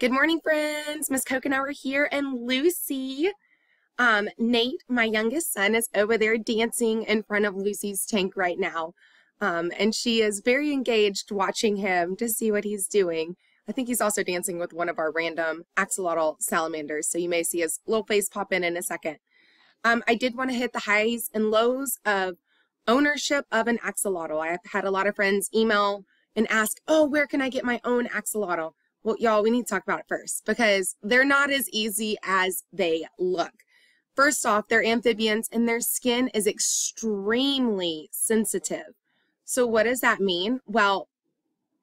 Good morning, friends. Miss Coconut here and Luci. Um, Nate, my youngest son, is over there dancing in front of Luci's tank right now. Um, and she is very engaged watching him to see what he's doing. I think he's also dancing with one of our random axolotl salamanders, so you may see his little face pop in in a second. Um, I did want to hit the highs and lows of ownership of an axolotl. I've had a lot of friends email and ask, oh, where can I get my own axolotl? Well, y'all, we need to talk about it first because they're not as easy as they look. First off, they're amphibians and their skin is extremely sensitive. So what does that mean? Well,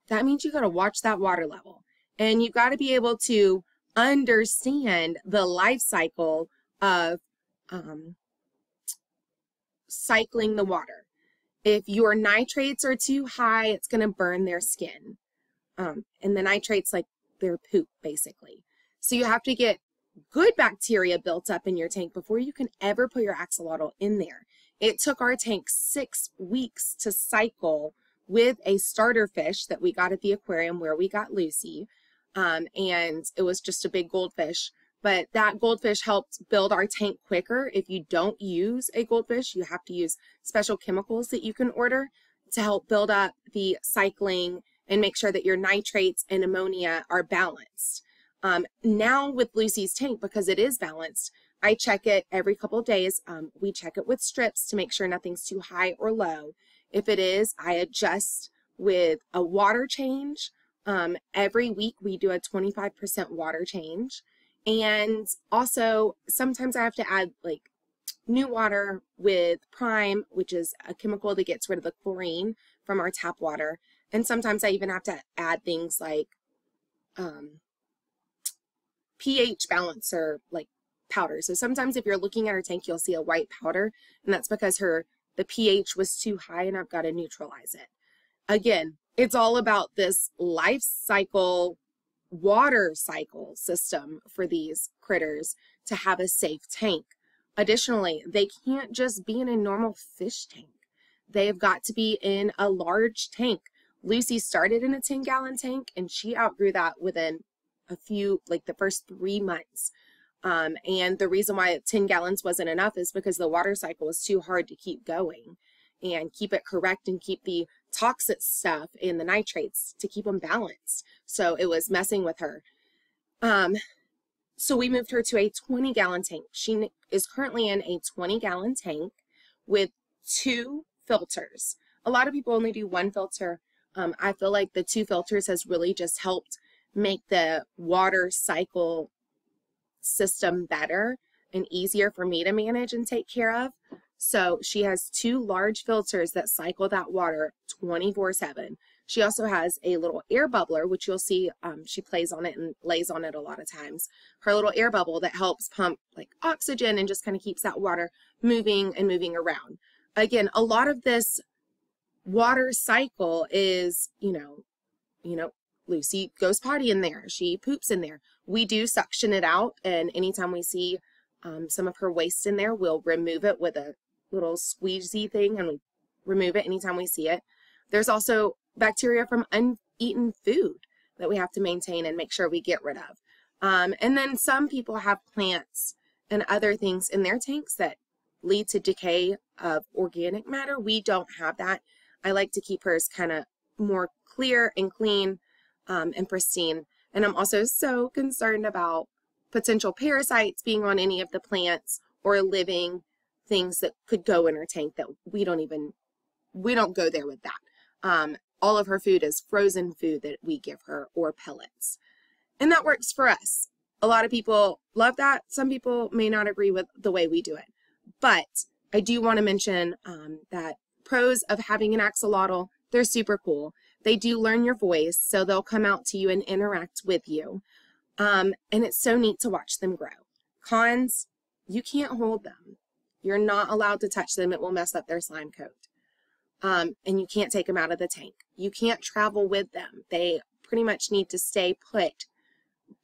that means you got to watch that water level and you've got to be able to understand the life cycle of um, cycling the water. If your nitrates are too high, it's going to burn their skin. Um, and the nitrates, like their poop, basically. So you have to get good bacteria built up in your tank before you can ever put your axolotl in there. It took our tank six weeks to cycle with a starter fish that we got at the aquarium where we got Luci. Um, and it was just a big goldfish. But that goldfish helped build our tank quicker. If you don't use a goldfish, you have to use special chemicals that you can order to help build up the cycling and make sure that your nitrates and ammonia are balanced. Um, now with Luci's tank, because it is balanced, I check it every couple days. Um, we check it with strips to make sure nothing's too high or low. If it is, I adjust with a water change. Um, every week we do a 25% water change. And also sometimes I have to add like new water with prime, which is a chemical that gets rid of the chlorine from our tap water. And sometimes I even have to add things like um, pH balancer, like powder. So sometimes if you're looking at her tank, you'll see a white powder, and that's because her the pH was too high and I've got to neutralize it. Again, it's all about this life cycle, water cycle system for these critters to have a safe tank. Additionally, they can't just be in a normal fish tank. They've got to be in a large tank Luci started in a 10 gallon tank and she outgrew that within a few, like the first three months. Um, and the reason why 10 gallons wasn't enough is because the water cycle was too hard to keep going and keep it correct and keep the toxic stuff and the nitrates to keep them balanced. So it was messing with her. Um, so we moved her to a 20 gallon tank. She is currently in a 20 gallon tank with two filters. A lot of people only do one filter. Um, I feel like the two filters has really just helped make the water cycle system better and easier for me to manage and take care of. So she has two large filters that cycle that water 24 7. She also has a little air bubbler, which you'll see um, she plays on it and lays on it a lot of times. Her little air bubble that helps pump like oxygen and just kind of keeps that water moving and moving around. Again, a lot of this water cycle is, you know, you know, Luci goes potty in there. She poops in there. We do suction it out, and anytime we see um, some of her waste in there, we'll remove it with a little squeezy thing, and we remove it anytime we see it. There's also bacteria from uneaten food that we have to maintain and make sure we get rid of. Um, and then some people have plants and other things in their tanks that lead to decay of organic matter. We don't have that. I like to keep hers kind of more clear and clean um, and pristine. And I'm also so concerned about potential parasites being on any of the plants or living things that could go in her tank that we don't even, we don't go there with that. Um, all of her food is frozen food that we give her or pellets. And that works for us. A lot of people love that. Some people may not agree with the way we do it. But I do want to mention um, that pros of having an axolotl, they're super cool. They do learn your voice, so they'll come out to you and interact with you. Um, and it's so neat to watch them grow. Cons, you can't hold them. You're not allowed to touch them. It will mess up their slime coat. Um, and you can't take them out of the tank. You can't travel with them. They pretty much need to stay put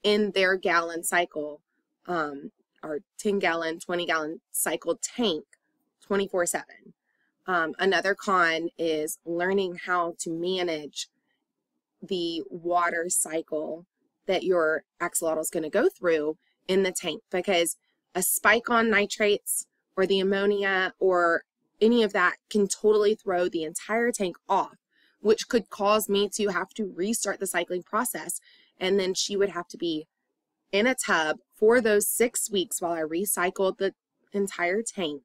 in their gallon cycle, um, or 10 gallon, 20 gallon cycle tank 24 7. Um, another con is learning how to manage the water cycle that your axolotl is going to go through in the tank because a spike on nitrates or the ammonia or any of that can totally throw the entire tank off, which could cause me to have to restart the cycling process. And then she would have to be in a tub for those six weeks while I recycled the entire tank.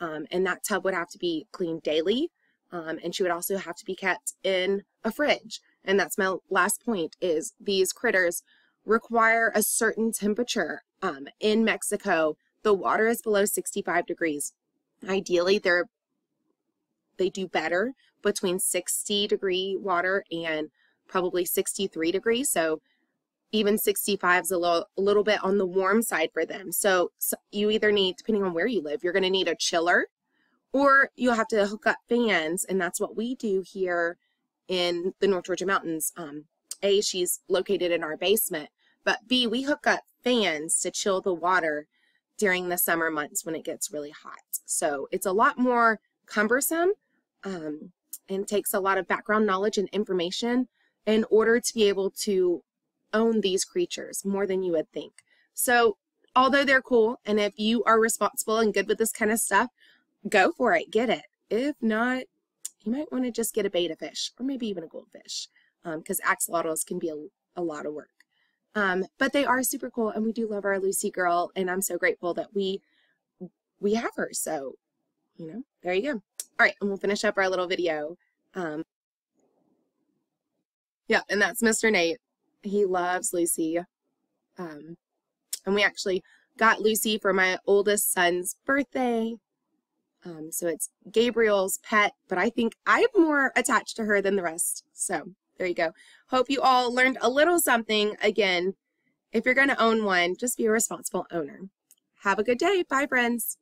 Um, and that tub would have to be cleaned daily. Um, and she would also have to be kept in a fridge. And that's my last point is these critters require a certain temperature. Um, in Mexico, the water is below 65 degrees. Ideally, they're they do better between 60 degree water and probably 63 degrees. So even 65 is a little, a little bit on the warm side for them. So, so you either need, depending on where you live, you're going to need a chiller or you'll have to hook up fans. And that's what we do here in the North Georgia mountains. Um, a, she's located in our basement, but B, we hook up fans to chill the water during the summer months when it gets really hot. So it's a lot more cumbersome um, and takes a lot of background knowledge and information in order to be able to own these creatures more than you would think. So although they're cool, and if you are responsible and good with this kind of stuff, go for it, get it. If not, you might want to just get a betta fish or maybe even a goldfish because um, axolotls can be a, a lot of work. Um, but they are super cool and we do love our Luci girl and I'm so grateful that we we have her. So, you know, there you go. All right, and we'll finish up our little video. Um, yeah, and that's Mr. Nate. He loves Luci. Um, and we actually got Luci for my oldest son's birthday. Um, so it's Gabriel's pet, but I think I'm more attached to her than the rest. So there you go. Hope you all learned a little something. Again, if you're going to own one, just be a responsible owner. Have a good day. Bye, friends.